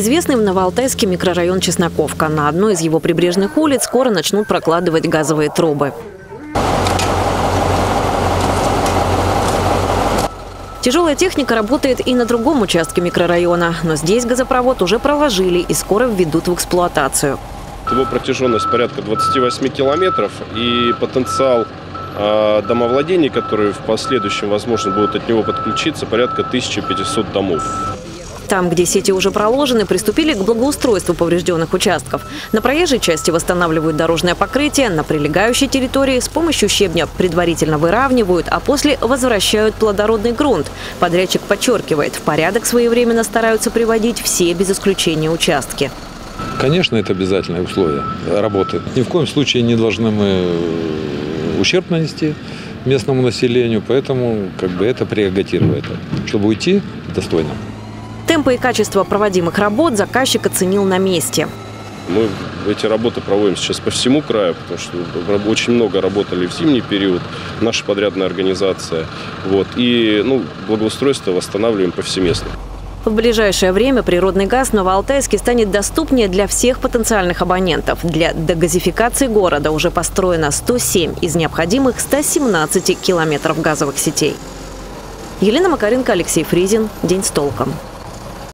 Известный в Новоалтайске микрорайон Чесноковка. На одной из его прибрежных улиц скоро начнут прокладывать газовые трубы. Тяжелая техника работает и на другом участке микрорайона, но здесь газопровод уже проложили и скоро введут в эксплуатацию. Его протяженность порядка 28 километров и потенциал э, домовладений, которые в последующем, возможно, будут от него подключиться, порядка 1500 домов. Там, где сети уже проложены, приступили к благоустройству поврежденных участков. На проезжей части восстанавливают дорожное покрытие, на прилегающей территории с помощью щебня предварительно выравнивают, а после возвращают плодородный грунт. Подрядчик подчеркивает, в порядок своевременно стараются приводить все без исключения участки. Конечно, это обязательное условие работы. Ни в коем случае не должны мы ущерб нанести местному населению, поэтому как бы это прерогатива чтобы уйти достойно. Темпы и качество проводимых работ заказчик оценил на месте. Мы эти работы проводим сейчас по всему краю, потому что очень много работали в зимний период, наша подрядная организация. Вот, и ну, благоустройство восстанавливаем повсеместно. В ближайшее время природный газ в Новоалтайске станет доступнее для всех потенциальных абонентов. Для дегазификации города уже построено 107 из необходимых 117 километров газовых сетей. Елена Макаренко, Алексей Фризин. День с толком.